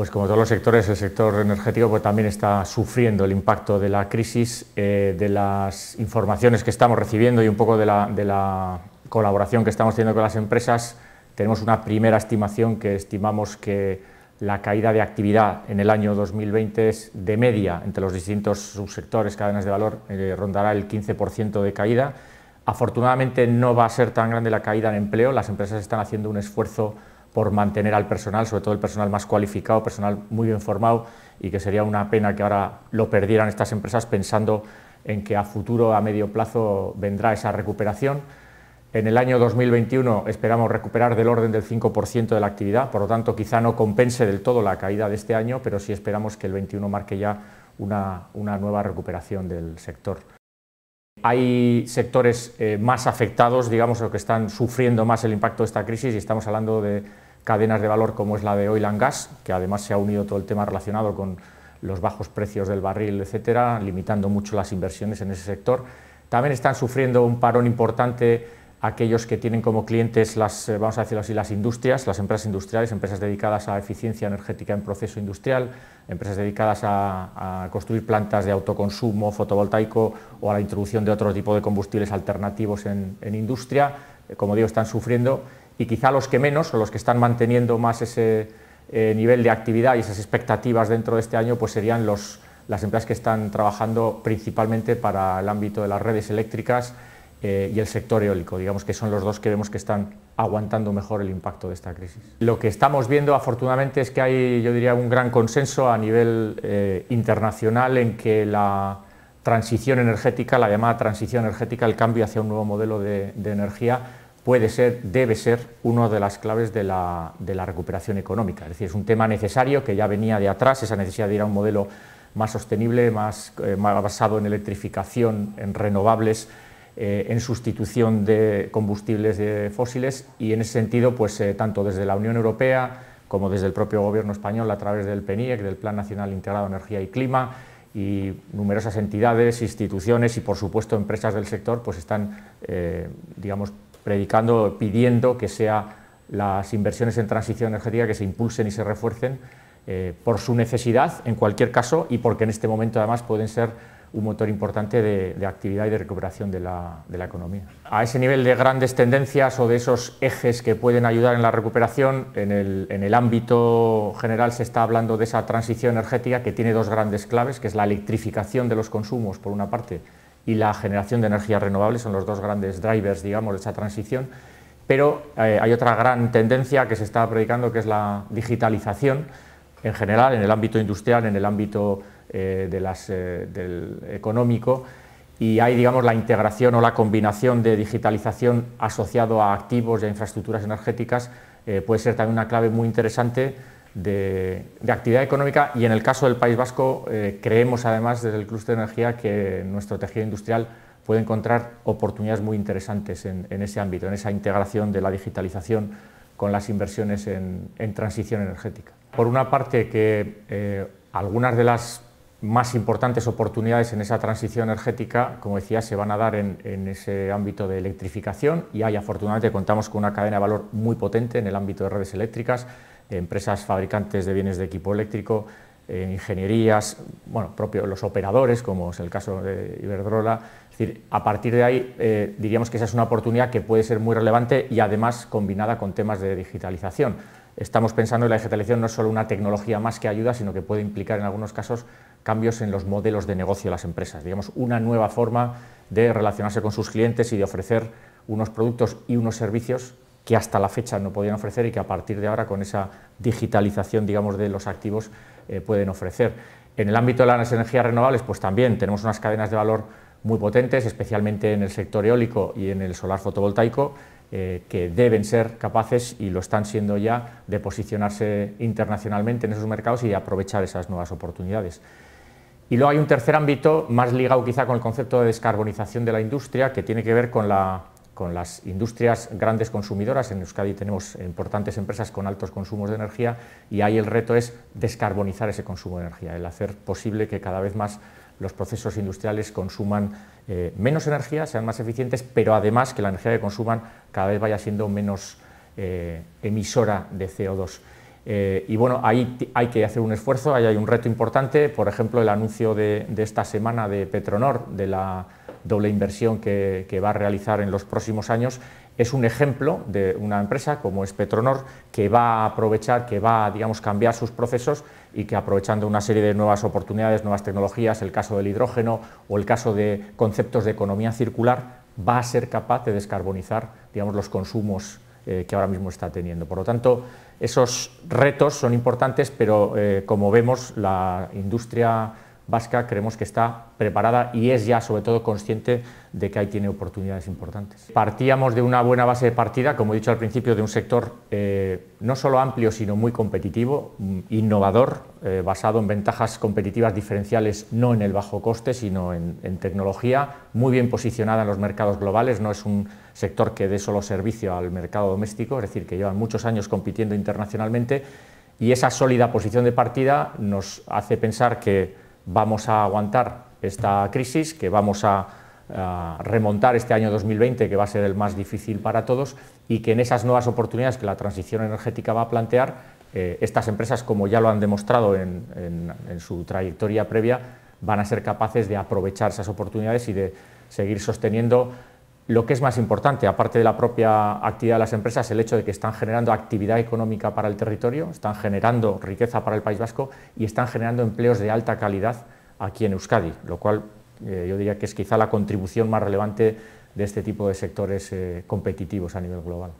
Pues como todos los sectores, el sector energético pues, también está sufriendo el impacto de la crisis, eh, de las informaciones que estamos recibiendo y un poco de la, colaboración que estamos teniendo con las empresas. Tenemos una primera estimación que estimamos que la caída de actividad en el año 2020 es de media entre los distintos subsectores, cadenas de valor, eh, rondará el 15% de caída. Afortunadamente no va a ser tan grande la caída en empleo, las empresas están haciendo un esfuerzo por mantener al personal, sobre todo el personal más cualificado, personal muy bien formado, y que sería una pena que ahora lo perdieran estas empresas pensando en que a futuro, a medio plazo, vendrá esa recuperación. En el año 2021 esperamos recuperar del orden del 5% de la actividad, por lo tanto quizá no compense del todo la caída de este año, pero sí esperamos que el 21 marque ya una, nueva recuperación del sector. Hay sectores eh, más afectados, digamos, o que están sufriendo más el impacto de esta crisis y estamos hablando de cadenas de valor como es la de oil and gas, que además se ha unido todo el tema relacionado con los bajos precios del barril, etcétera, limitando mucho las inversiones en ese sector. También están sufriendo un parón importante aquellos que tienen como clientes las, eh, vamos a decirlo así, las industrias, las empresas industriales, empresas dedicadas a eficiencia energética en proceso industrial, empresas dedicadas a, construir plantas de autoconsumo fotovoltaico o a la introducción de otro tipo de combustibles alternativos en, industria, eh, como digo, están sufriendo. Y quizá los que menos o los que están manteniendo más ese eh, nivel de actividad y esas expectativas dentro de este año, pues serían los, las empresas que están trabajando principalmente para el ámbito de las redes eléctricas, eh, y el sector eólico, digamos que son los dos que vemos que están aguantando mejor el impacto de esta crisis. Lo que estamos viendo afortunadamente es que hay, yo diría, un gran consenso a nivel eh, internacional en que la transición energética, la llamada transición energética, el cambio hacia un nuevo modelo de, energía, puede ser, debe ser, una de las claves de la, recuperación económica. Es decir, es un tema necesario que ya venía de atrás, esa necesidad de ir a un modelo más sostenible, más eh, basado en electrificación, en renovables, eh, en sustitución de combustibles fósiles y en ese sentido, pues eh, tanto desde la Unión Europea como desde el propio Gobierno español a través del PENIEC, del Plan Nacional Integrado de Energía y Clima, y numerosas entidades, instituciones y por supuesto empresas del sector pues están eh, digamos predicando, pidiendo que sean las inversiones en transición energética que se impulsen y se refuercen por su necesidad en cualquier caso y porque en este momento además pueden ser un motor importante de, actividad y de recuperación de la, economía. A ese nivel de grandes tendencias o de esos ejes que pueden ayudar en la recuperación, en el, ámbito general se está hablando de esa transición energética que tiene dos grandes claves, que es la electrificación de los consumos, por una parte, y la generación de energías renovables, son los dos grandes drivers, digamos, de esa transición, pero eh, hay otra gran tendencia que se está predicando, que es la digitalización, en general, en el ámbito industrial, en el ámbito eh, de eh, del económico y hay digamos, la integración o la combinación de digitalización asociado a activos y a infraestructuras energéticas eh, puede ser también una clave muy interesante de, actividad económica y en el caso del País Vasco creemos además desde el clúster de energía que nuestro tejido industrial puede encontrar oportunidades muy interesantes en, ese ámbito, en esa integración de la digitalización con las inversiones en, transición energética. Por una parte que algunas de las más importantes oportunidades en esa transición energética, como decía, se van a dar en, ese ámbito de electrificación y ahí afortunadamente contamos con una cadena de valor muy potente en el ámbito de redes eléctricas, empresas fabricantes de bienes de equipo eléctrico, eh, ingenierías, bueno, propios los operadores, como es el caso de Iberdrola. Es decir, a partir de ahí eh, diríamos que esa es una oportunidad que puede ser muy relevante y además combinada con temas de digitalización. Estamos pensando en la digitalización no es solo una tecnología más que ayuda, sino que puede implicar en algunos casos cambios en los modelos de negocio de las empresas, digamos, una nueva forma de relacionarse con sus clientes y de ofrecer unos productos y unos servicios que hasta la fecha no podían ofrecer y que a partir de ahora con esa digitalización digamos, de los activos eh, pueden ofrecer. En el ámbito de las energías renovables, pues también tenemos unas cadenas de valor muy potentes, especialmente en el sector eólico y en el solar fotovoltaico, eh, que deben ser capaces, y lo están siendo ya, de posicionarse internacionalmente en esos mercados y de aprovechar esas nuevas oportunidades. Y luego hay un tercer ámbito, más ligado quizá con el concepto de descarbonización de la industria, que tiene que ver con, las industrias grandes consumidoras. En Euskadi tenemos importantes empresas con altos consumos de energía y ahí el reto es descarbonizar ese consumo de energía, el hacer posible que cada vez más los procesos industriales consuman eh, menos energía, sean más eficientes, pero además que la energía que consuman cada vez vaya siendo menos eh, emisora de CO2. Eh, y bueno, ahí hay que hacer un esfuerzo, ahí hay un reto importante, por ejemplo, el anuncio de, esta semana de Petronor, de la doble inversión que, va a realizar en los próximos años, es un ejemplo de una empresa como es Petronor que va a aprovechar, que va a digamos, cambiar sus procesos y que aprovechando una serie de nuevas oportunidades, nuevas tecnologías, el caso del hidrógeno o el caso de conceptos de economía circular, va a ser capaz de descarbonizar digamos, los consumos eh, que ahora mismo está teniendo. Por lo tanto, esos retos son importantes, pero eh, como vemos, la industria vasca creemos que está preparada y es ya sobre todo consciente de que ahí tiene oportunidades importantes. Partíamos de una buena base de partida, como he dicho al principio, de un sector eh, no solo amplio, sino muy competitivo, mm, innovador, eh, basado en ventajas competitivas diferenciales, no en el bajo coste, sino en, en, tecnología, muy bien posicionada en los mercados globales, no es un sector que dé solo servicio al mercado doméstico, es decir, que llevan muchos años compitiendo internacionalmente y esa sólida posición de partida nos hace pensar que vamos a aguantar esta crisis, que vamos a, remontar este año 2020, que va a ser el más difícil para todos, y que en esas nuevas oportunidades que la transición energética va a plantear, eh, estas empresas, como ya lo han demostrado en, su trayectoria previa, van a ser capaces de aprovechar esas oportunidades y de seguir sosteniendo lo que es más importante, aparte de la propia actividad de las empresas, el hecho de que están generando actividad económica para el territorio, están generando riqueza para el País Vasco y están generando empleos de alta calidad aquí en Euskadi, lo cual eh, yo diría que es quizá la contribución más relevante de este tipo de sectores eh, competitivos a nivel global.